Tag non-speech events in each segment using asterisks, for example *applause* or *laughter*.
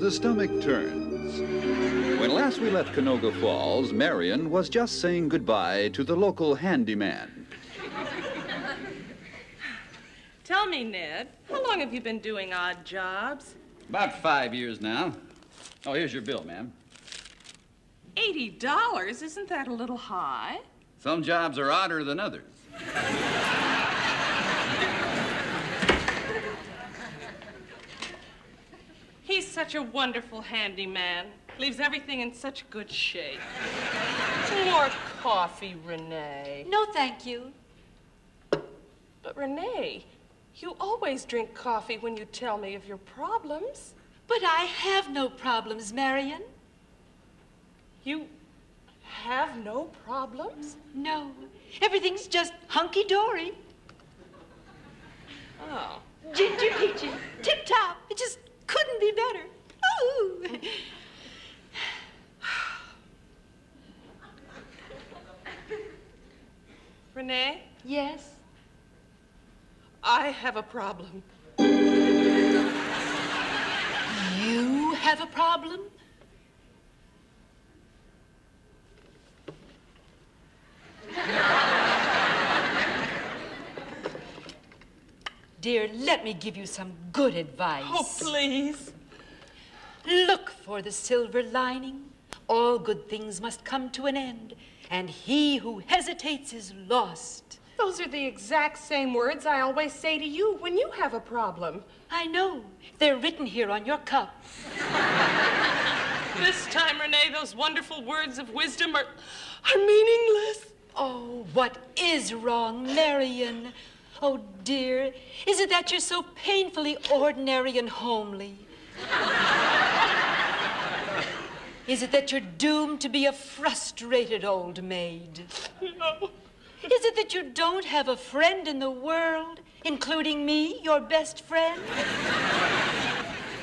the stomach turns. When last we left Canoga Falls, Marion was just saying goodbye to the local handyman. Tell me, Ned, how long have you been doing odd jobs? About five years now. Oh, here's your bill, ma'am. Eighty dollars? Isn't that a little high? Some jobs are odder than others. He's such a wonderful handyman. Leaves everything in such good shape. More coffee, Renee. No, thank you. But Renee, you always drink coffee when you tell me of your problems. But I have no problems, Marion. You have no problems? No. Everything's just hunky dory. Oh. Ginger peachy, tip top. It just couldn't be better. Ooh. Renee, Yes? I have a problem. You have a problem? Dear, let me give you some good advice. Oh, please. Look for the silver lining. All good things must come to an end, and he who hesitates is lost. Those are the exact same words I always say to you when you have a problem. I know. They're written here on your cup. *laughs* This time, Renee, those wonderful words of wisdom are, are meaningless. Oh, what is wrong, Marion? Oh, dear, is it that you're so painfully ordinary and homely? Is it that you're doomed to be a frustrated old maid? No. Is it that you don't have a friend in the world, including me, your best friend?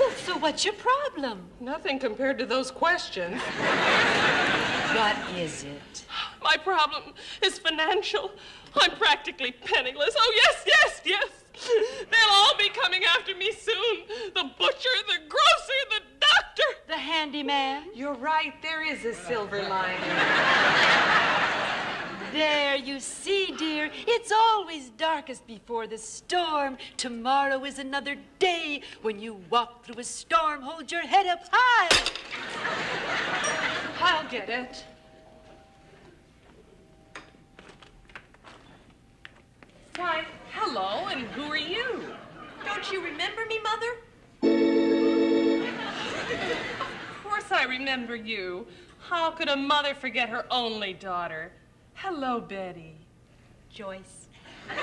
Well, so what's your problem? Nothing compared to those questions. What is it? My problem is financial. I'm practically penniless. Oh, yes, yes, yes. They'll all be coming after me soon. The butcher, the grocer, the doctor. The handyman? You're right. There is a silver lining. There, you see, dear, it's always darkest before the storm. Tomorrow is another day. When you walk through a storm, hold your head up high. I'll get it. Why, hello, and who are you? Don't you remember me, Mother? Of course I remember you. How could a mother forget her only daughter? Hello, Betty. Joyce. *laughs*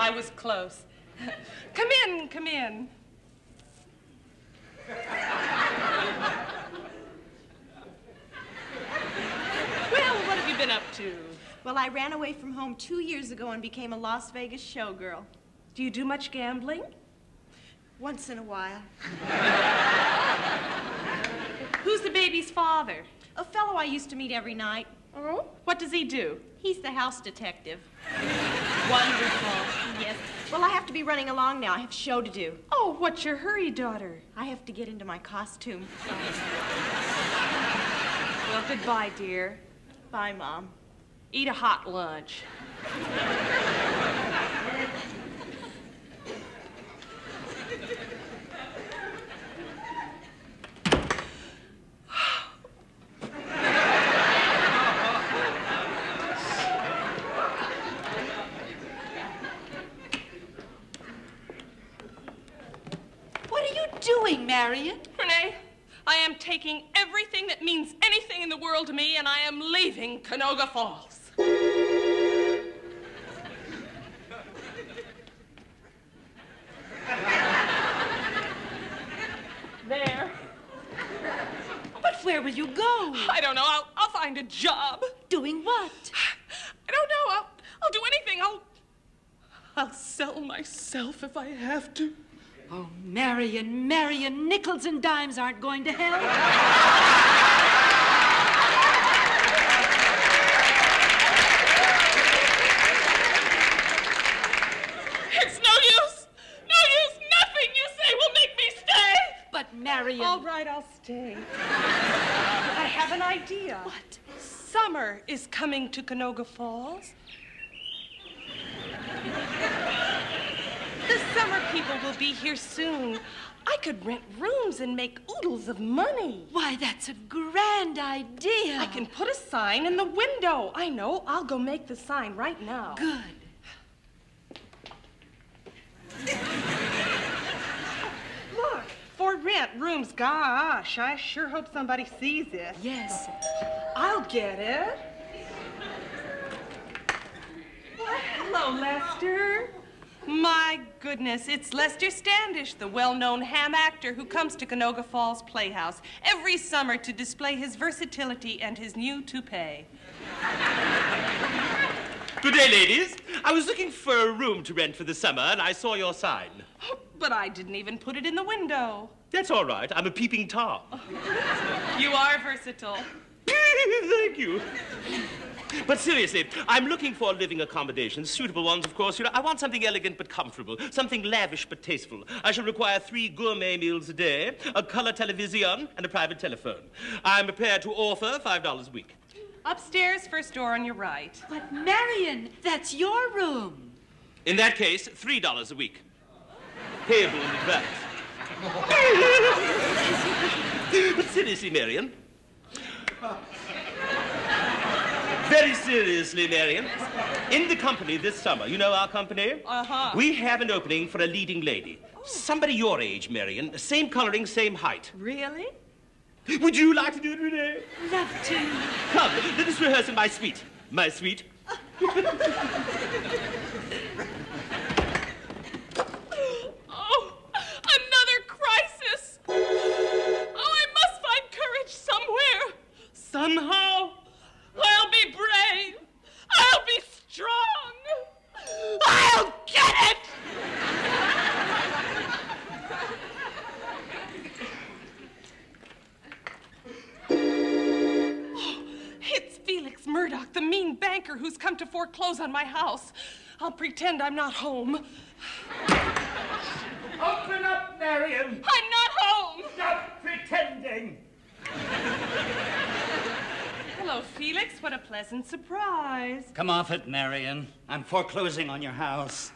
I was close. Come in, come in. Well, what have you been up to? Well, I ran away from home two years ago and became a Las Vegas showgirl. Do you do much gambling? Once in a while. *laughs* Who's the baby's father? A fellow I used to meet every night. Oh? What does he do? He's the house detective. *laughs* Wonderful. Yes. Well, I have to be running along now. I have a show to do. Oh, what's your hurry, daughter? I have to get into my costume. Well, goodbye, dear. Bye, Mom. Eat a hot lunch. What are you doing, Marion? Renee, I am taking everything that means anything in the world to me, and I am leaving Canoga Falls. There. But where will you go? I don't know. I'll, I'll find a job. Doing what? I don't know. I'll, I'll do anything. I'll, I'll sell myself if I have to. Oh, Marion, Marion, nickels and dimes aren't going to help. It's no use. No use. Nothing you say will make me stay. But Marion. All right, I'll stay. I have an idea. What? Summer is coming to Canoga Falls. Summer people will be here soon. I could rent rooms and make oodles of money. Why, that's a grand idea. I can put a sign in the window. I know. I'll go make the sign right now. Good. Look, for rent rooms. Gosh, I sure hope somebody sees it. Yes. I'll get it. Why, hello, Lester. My goodness, it's Lester Standish, the well-known ham actor who comes to Canoga Falls Playhouse every summer to display his versatility and his new toupee. Good day, ladies. I was looking for a room to rent for the summer, and I saw your sign. Oh, but I didn't even put it in the window. That's all right. I'm a peeping Tom. You are versatile. *laughs* Thank you. But seriously, I'm looking for living accommodations, suitable ones, of course. You know, I want something elegant but comfortable, something lavish but tasteful. I shall require three gourmet meals a day, a color television, and a private telephone. I'm prepared to offer five dollars a week. Upstairs, first door on your right. But Marion, that's your room. In that case, three dollars a week, payable in advance. *laughs* but seriously, Marion. Very seriously, Marion. In the company this summer, you know our company? Uh-huh. We have an opening for a leading lady. Somebody your age, Marion. Same coloring, same height. Really? Would you like to do it, Renee? Love to. Come, let us rehearse in my suite. My suite. *laughs* mean banker who's come to foreclose on my house. I'll pretend I'm not home. Open up, Marion. I'm not home. Stop pretending. Hello, Felix. What a pleasant surprise. Come off it, Marion. I'm foreclosing on your house.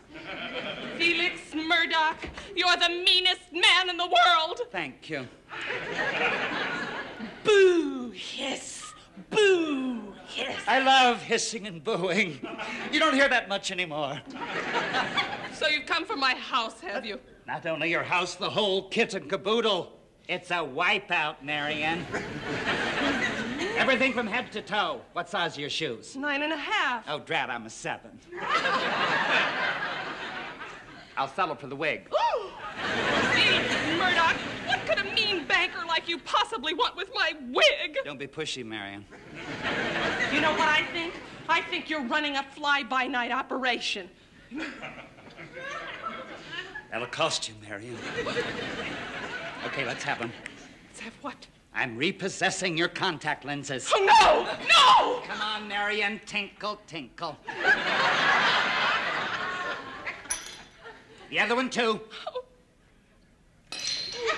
Felix Murdoch, you're the meanest man in the world. Thank you. Boo, hiss, boo, I love hissing and booing. You don't hear that much anymore. So you've come from my house, have you? Not only your house, the whole kit and caboodle. It's a wipeout, Marion. Everything from head to toe. What size are your shoes? Nine and a half. Oh, drat, I'm a seven. *laughs* I'll settle for the wig. Felix Murdoch, what could a mean banker like you possibly want with my wig? Don't be pushy, Marion. You know what I think? I think you're running a fly-by-night operation. That'll cost you, Marion. Okay, let's have them. Let's have what? I'm repossessing your contact lenses. Oh, no! No! Come on, Marion. Tinkle, tinkle. The other one, too. Oh,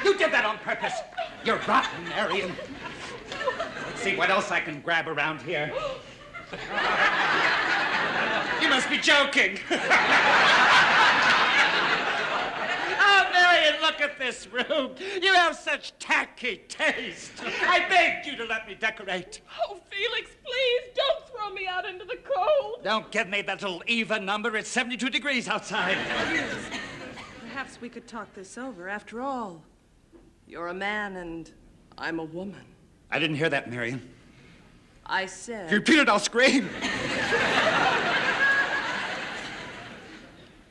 You did that on purpose. You're rotten, Marion. Let's see what else I can grab around here. You must be joking. *laughs* oh, Marion, look at this room. You have such tacky taste. I begged you to let me decorate. Oh, Felix, please don't throw me out into the cold. Don't give me that little even number. It's 72 degrees outside. Perhaps we could talk this over. After all, you're a man and I'm a woman. I didn't hear that, Marion. I If you said. repeat it, I'll scream. *laughs*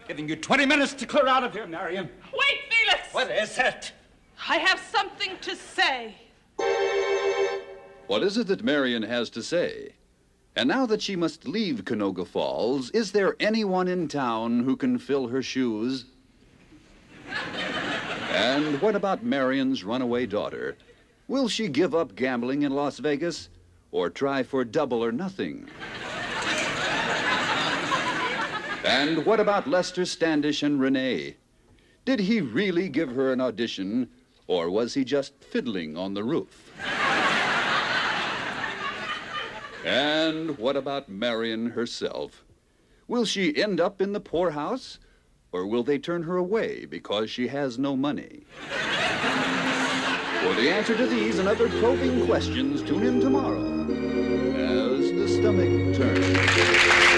Giving you 20 minutes to clear out of here, Marion. Wait, Felix! What is it? I have something to say. What is it that Marion has to say? And now that she must leave Canoga Falls, is there anyone in town who can fill her shoes? And what about Marion's runaway daughter? Will she give up gambling in Las Vegas or try for double or nothing? And what about Lester Standish and Renee? Did he really give her an audition, Or was he just fiddling on the roof? and what about Marion herself? Will she end up in the poorhouse? Or will they turn her away because she has no money? For the answer to these and other probing questions, tune in tomorrow as the stomach turns.